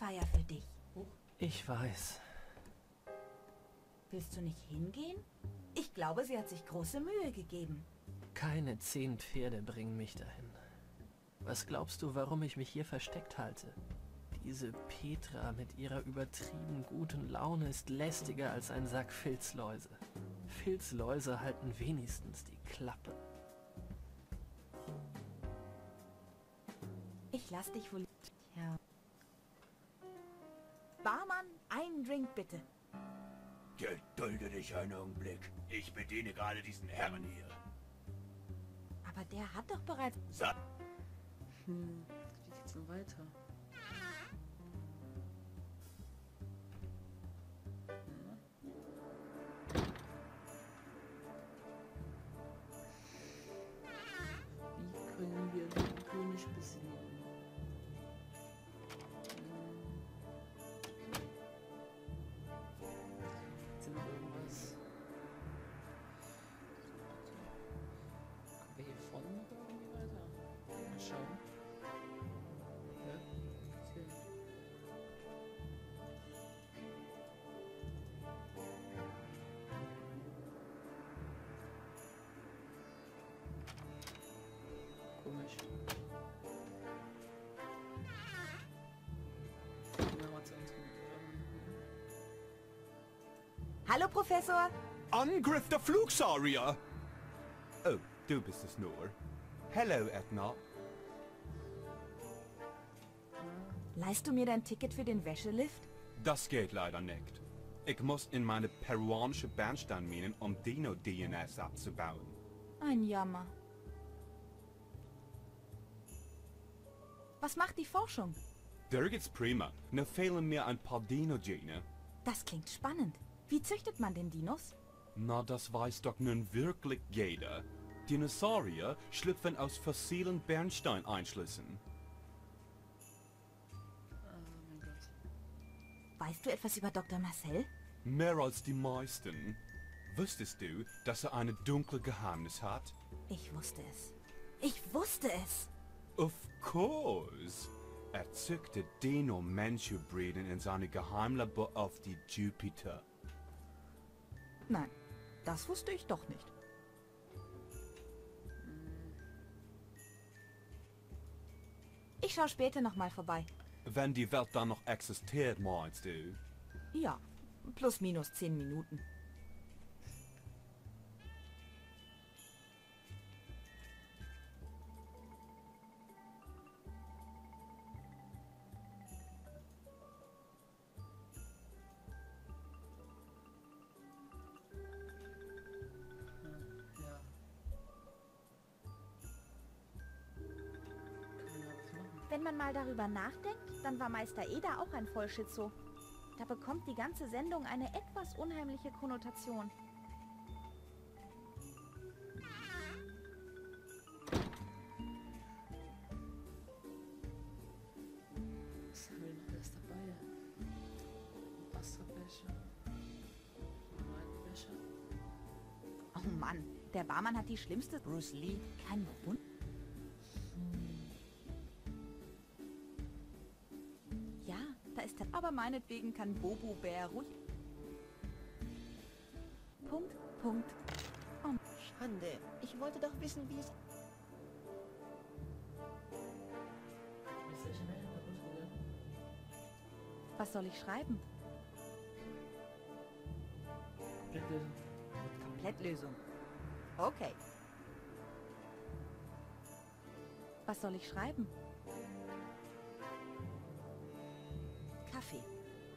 Abschlussfeier für dich. Ich weiß. Willst du nicht hingehen? Ich glaube, sie hat sich große Mühe gegeben. Keine zehn Pferde bringen mich dahin. Was glaubst du, warum ich mich hier versteckt halte? Diese Petra mit ihrer übertrieben guten Laune ist lästiger als ein Sack Filzläuse. Filzläuse halten wenigstens die Klappe. Ich lass dich wohl... Ja. Drink bitte. Gedulde dich einen Augenblick. Ich bediene gerade diesen Herrn hier. Aber der hat doch bereits... Sa Hm, wie geht's denn weiter? Komisch. Hallo, Professor. Angriff der Flugsaurier! Oh, du bist es nur. Hello, Edna. Leihst du mir dein Ticket für den Wäschelift? Das geht leider nicht. Ich muss in meine peruanische Bernsteinminen, um Dino-DNS abzubauen. Ein Jammer. Was macht die Forschung? Der geht's prima. Nur fehlen mir ein paar Dino-Gene. Das klingt spannend. Wie züchtet man den Dinos? Na, das weiß doch nun wirklich jeder. Dinosaurier schlüpfen aus fossilen Bernsteineinschlüssen. Oh mein Gott. Weißt du etwas über Dr. Marcel? Mehr als die meisten. Wusstest du, dass er eine dunkle Geheimnis hat? Ich wusste es. Ich wusste es. Of course. Er züchtet Dino-Mensch-Hybriden in seine Geheimlabor auf die Jupiter. Nein, das wusste ich doch nicht. Ich schaue später noch mal vorbei. Wenn die Welt dann noch existiert, meinst du? Ja, plus minus zehn Minuten. Wenn man mal darüber nachdenkt, dann war Meister Eder auch ein Vollschizo. Da bekommt die ganze Sendung eine etwas unheimliche Konnotation. Was haben wir noch alles dabei? Wasserbecher. Weinbecher. Oh Mann, der Barmann hat die schlimmste... Bruce Lee? Kein Wunder. Meinetwegen kann Bobo Bär ruhig... Punkt, Punkt. Oh, Schande. Ich wollte doch wissen, wie es... Was soll ich schreiben? Bitte. Komplettlösung. Okay. Was soll ich schreiben? Kaffee.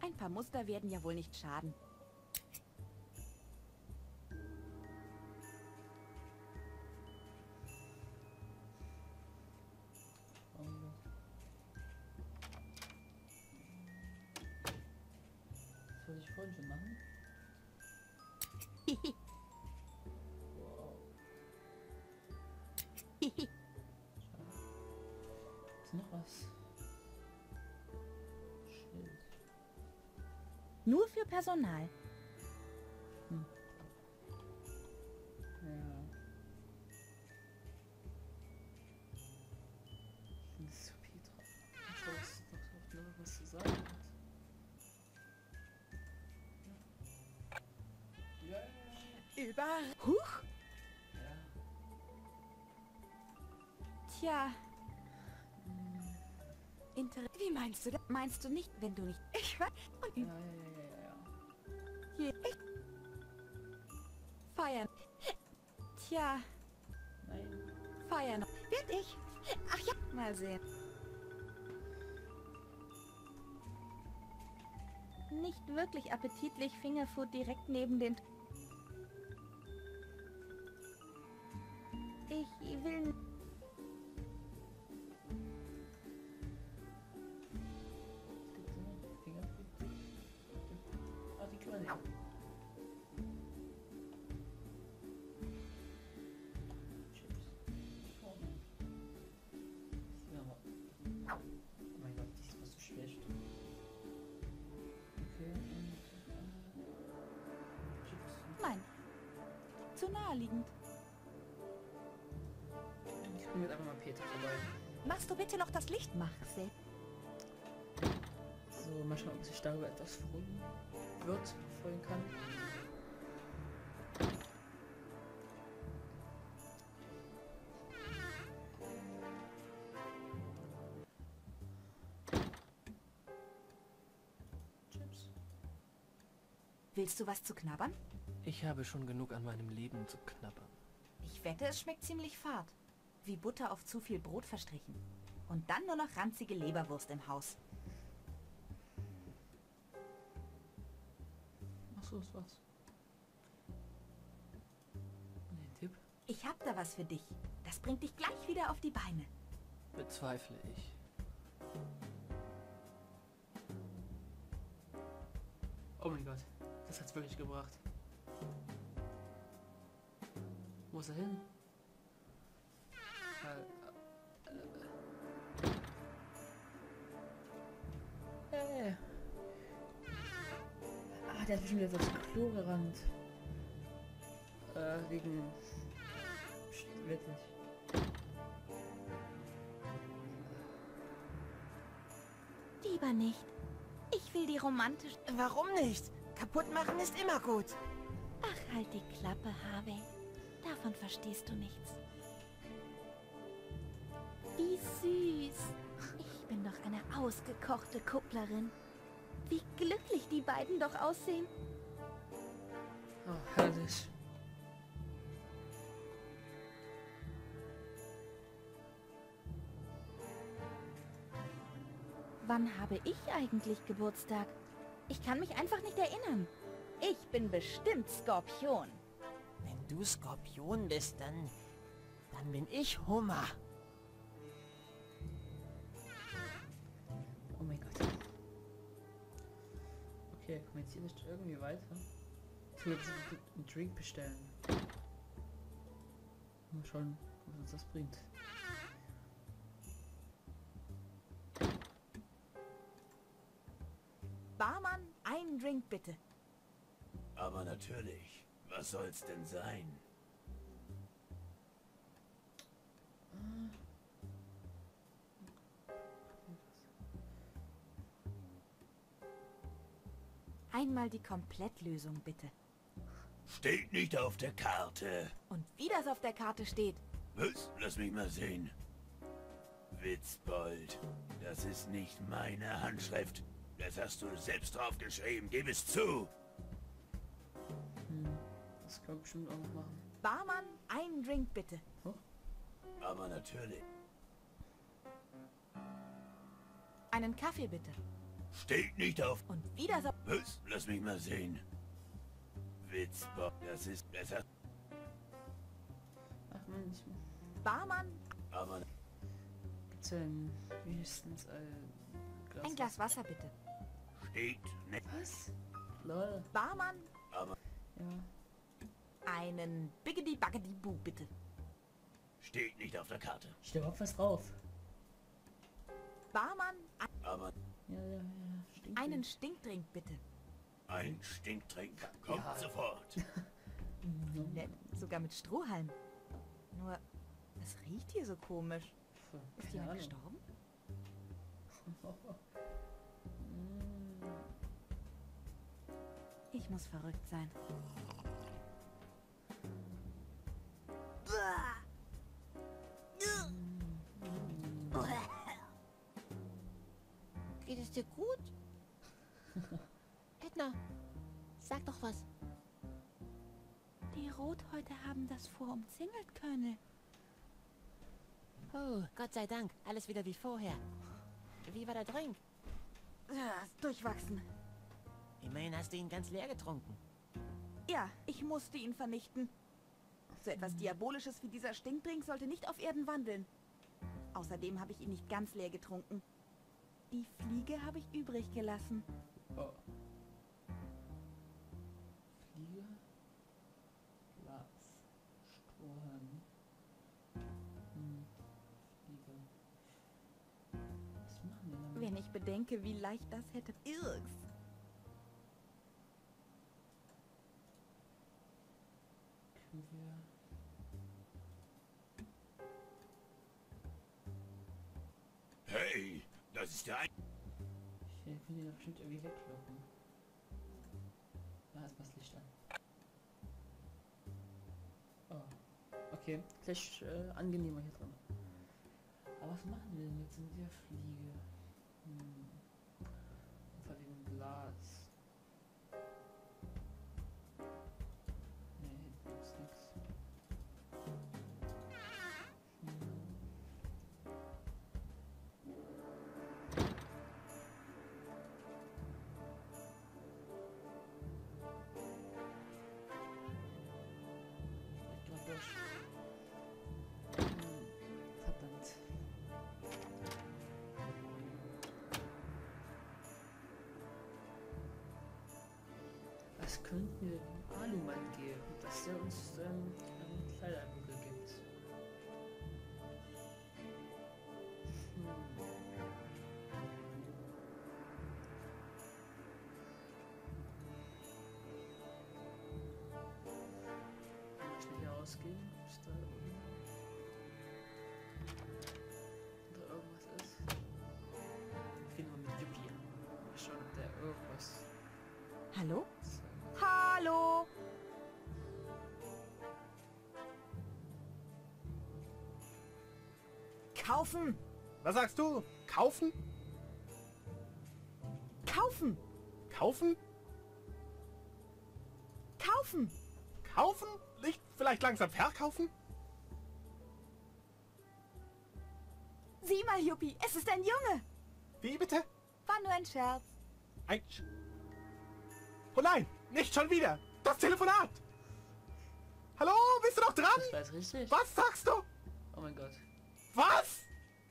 Ein paar Muster werden ja wohl nicht schaden. Das wollte ich vorhin schon machen. Wow. Nur für Personal. Meinst du? Meinst du nicht, wenn du nicht... Ich weiß... Ja, ja, ja, ja, ja. Ich... Feiern. Tja, Nein. feiern. Werd ich? Ach ja, mal sehen. Nicht wirklich appetitlich Fingerfood direkt neben den... Ich will... Nehmen. Chips. Oh. Ja, aber- Oh mein Gott, so schlecht. Okay, und äh, Chips. Nein. Zu naheliegend. Ich bringe jetzt einfach mal Peter vorbei. Machst du bitte noch das Licht, Marcel? So, mal schauen, ob sich darüber etwas freuen wird, freuen kann. Chips. Willst du was zu knabbern? Ich habe schon genug an meinem Leben zu knabbern. Ich wette, es schmeckt ziemlich fad. Wie Butter auf zu viel Brot verstrichen. Und dann nur noch ranzige Leberwurst im Haus. Ach so, das war's. Und den Tipp? Ich hab da was für dich. Das bringt dich gleich wieder auf die Beine. Bezweifle ich. Oh mein Gott, das hat's wirklich gebracht. Wo ist er hin? Der hat bestimmt wieder zum Klo gerannt. Äh, wegen... Psst, wird nicht. Lieber nicht. Ich will die romantisch... Warum nicht? Kaputt machen ist immer gut. Ach, halt die Klappe, Harvey. Davon verstehst du nichts. Wie süß. Ich bin doch eine ausgekochte Kupplerin. Wie glücklich die beiden doch aussehen. Oh, herrlich. Wann habe ich eigentlich Geburtstag? Ich kann mich einfach nicht erinnern. Ich bin bestimmt Skorpion. Wenn du Skorpion bist, dann... Dann bin ich Hummer. Okay, kommen wir jetzt hier nicht irgendwie weiter? Ich will jetzt einen Drink bestellen. Mal schauen, was uns das bringt. Barmann, einen Drink bitte. Aber natürlich. Was soll's denn sein? Einmal die Komplettlösung bitte. Steht nicht auf der Karte. Und wie das auf der Karte steht. Was? Lass mich mal sehen. Witzbold, das ist nicht meine Handschrift. Das hast du selbst draufgeschrieben. Gib es zu. Das kann man bestimmt auch machen. Barmann, einen Drink bitte. Aber natürlich. Einen Kaffee bitte. Steht nicht auf. Und wieder so... Was? Lass mich mal sehen. Witzbock, das ist besser. Ach man, ich Barmann, Aber gibt's denn wenigstens ein Glas. ein Glas Wasser bitte. steht nicht. Was? Lol. Barmann, Aber Ja. einen Biggedy Baggedy Boo bitte. steht nicht auf der Karte. Steht überhaupt was drauf? Barmann, Aber Ja, ja, ja. Einen Stinkdrink bitte. ein Stinktrink kommt Ja. sofort. Nett, sogar mit Strohhalm. Nur, es riecht hier so komisch. Puh, Ist jemand Ahnung. gestorben? Ich muss verrückt sein. Geht es dir gut? Edna, sag doch was. Die Rothäute haben das Vor umzingelt, Colonel. Oh, Gott sei Dank, alles wieder wie vorher. Wie war der Drink? Ja, durchwachsen. Immerhin hast du ihn ganz leer getrunken. Ja, ich musste ihn vernichten. So etwas Diabolisches wie dieser Stinkdrink sollte nicht auf Erden wandeln. Außerdem habe ich ihn nicht ganz leer getrunken. Die Fliege habe ich übrig gelassen. Oh. Fliege. Glas. Strohhalm. Hm. Fliege. Was machen wir damit? Wenn ich bedenke, wie leicht das hätte... Irks. Ihn doch bestimmt irgendwie weglocken. Da ist das Licht an. Oh. Okay, gleich äh, angenehmer hier drin. Aber was machen wir denn jetzt mit der Fliege? Könnten wir dem Alumann geben, dass er uns ähm, einen Kleiderbügel gibt? Hm. Schnell hier ausgehen, ob da da irgendwas ist. Gehen wir mit Yuppie. Mal schauen, ob der irgendwas Hallo? Kaufen! Was sagst du? Kaufen? Kaufen! Kaufen? Kaufen! Kaufen? Nicht vielleicht langsam verkaufen? Sieh mal, Yuppie, es ist ein Junge! Wie bitte? War nur ein Scherz. Ein Sch Oh nein, nicht schon wieder. Das Telefonat. Hallo, bist du noch dran? Das war jetzt richtig? Was sagst du? Oh mein Gott. Was?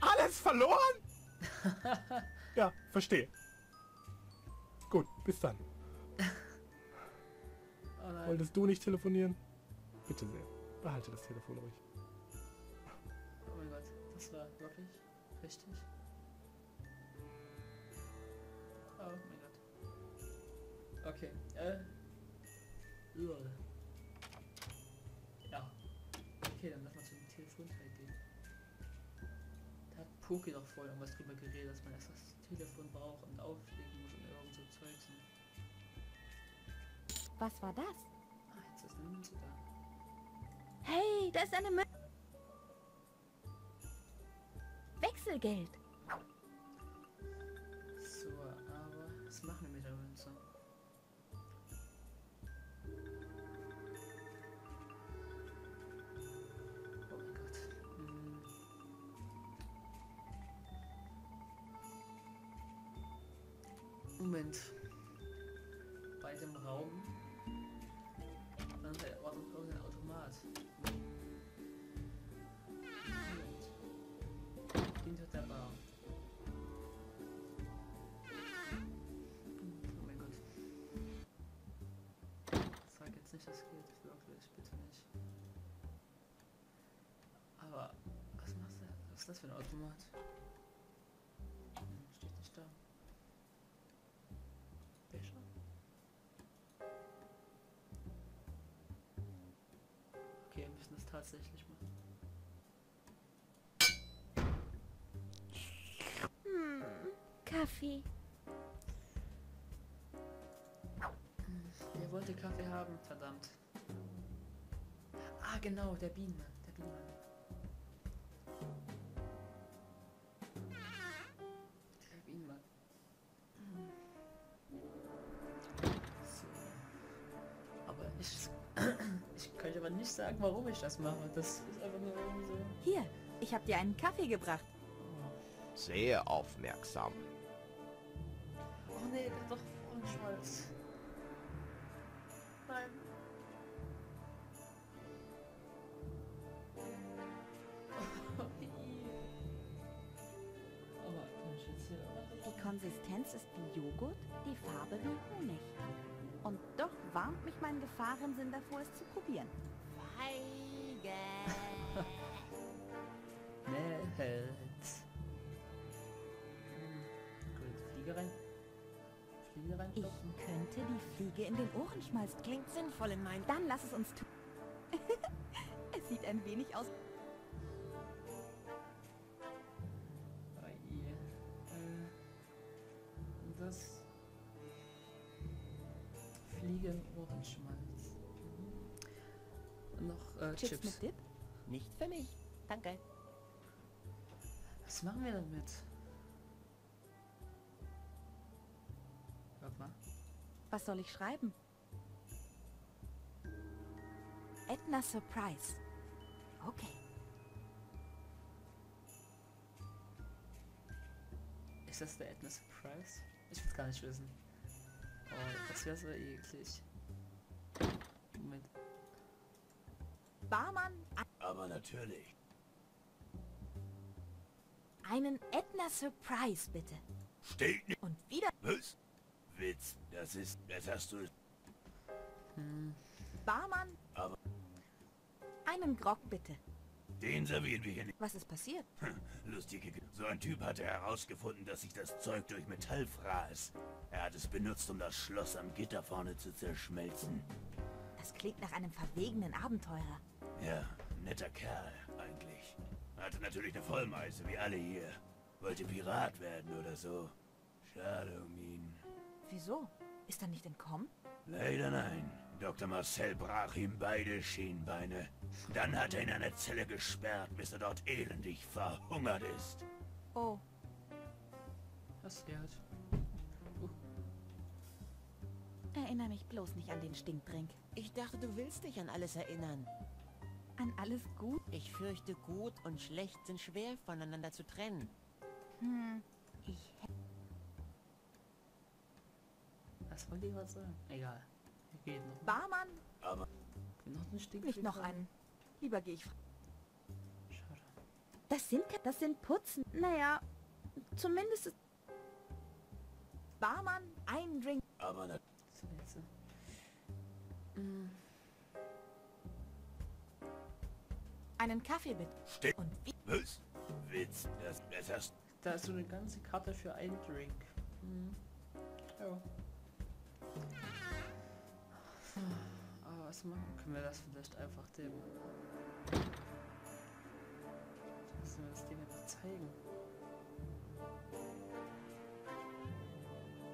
Alles verloren? ja, verstehe. Gut, bis dann. Oh. Wolltest du nicht telefonieren? Bitte sehr. Behalte das Telefon ruhig. Oh mein Gott. Das war wirklich richtig. Oh mein Gott. Okay. Äh. Ja. Okay, dann Poki doch vorher irgendwas drüber geredet, dass man erst das Telefon braucht und auflegen muss und irgend so Zeugs. ne? Was war das? Ah, jetzt ist eine Münze da. Hey, da ist eine Münze. Wechselgeld. Moment. Bei dem Raum. Dann war doch irgendein Automat. Hinter der Bar. Oh mein Gott. Sag jetzt nicht, das geht wirklich, bitte nicht. Aber was machst du? Was ist das für ein Automat? Tatsächlich machen. Hm, Kaffee. Wer wollte Kaffee haben? Verdammt. Ah, genau, der Bienenmann. Der Bienenmann. Nicht sagen, warum ich das mache. Das ist einfach nur irgendwie so. Hier, ich habe dir einen Kaffee gebracht. Sehr aufmerksam. Ich könnte die Fliege in den Ohrenschmalz Klingt sinnvoll in meinen... Dann lass es uns tun. es sieht ein wenig aus. Äh, das Fliege im Ohrenschmalz. Noch äh, Chips, Chips. mit Dip? Nicht für mich. Danke. Was machen wir damit? Mal. Was soll ich schreiben? Edna Surprise. Okay. Ist das der Edna Surprise? Ich will es gar nicht wissen. Oh, das wäre so eklig. Moment. Barmann, Aber natürlich. einen Edna Surprise bitte. Steht nicht. Und wieder Was? Witz. Das ist... Das hast du... Barmann. Aber- Einen Grog bitte. Den servieren wir hier nicht. Was ist passiert? Lustige... Ge- So ein Typ hatte herausgefunden, dass sich das Zeug durch Metall fraß. Er hat es benutzt, um das Schloss am Gitter vorne zu zerschmelzen. Das klingt nach einem verwegenen Abenteurer. Ja, netter Kerl, eigentlich. Hatte natürlich eine Vollmeise, wie alle hier. Wollte Pirat werden oder so. Schade um ihn. Wieso? Ist er nicht entkommen? Leider nein. Dr. Marcel brach ihm beide Schienbeine. Dann hat er ihn in eine Zelle gesperrt, bis er dort elendig verhungert ist. Oh, Was Geld? erinnere mich bloß nicht an den Stinkdrink. Ich dachte, du willst dich an alles erinnern. An alles gut? Ich fürchte, gut und schlecht sind schwer voneinander zu trennen. Hm, ich Was wollte ich was sagen? Egal. Wir gehen noch. Barmann, Aber Noch ein Stück. nicht noch einen. Lieber gehe ich. fra- Schade. Das sind ke- das sind Putzen. Naja, zumindest ist Barmann, einen Drink. aber na, Das letzte. Einen Kaffee bitte. Ste- Und wie? was? Witz, das, das hast Da ist so eine ganze Karte für einen Drink. Mhm. Ja. Was machen? Können wir das vielleicht einfach dem... Müssen wir das dem einfach zeigen?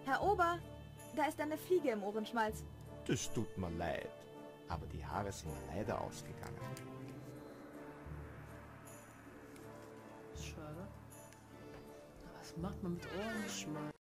Herr Ober, da ist eine Fliege im Ohrenschmalz. Das tut mir leid. Aber die Haare sind mir leider ausgegangen. Schade. Was macht man mit Ohrenschmalz?